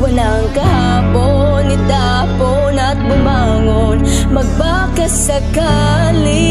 Ating iwan ang kahapon Itapon at bumangon. Magbaka sakali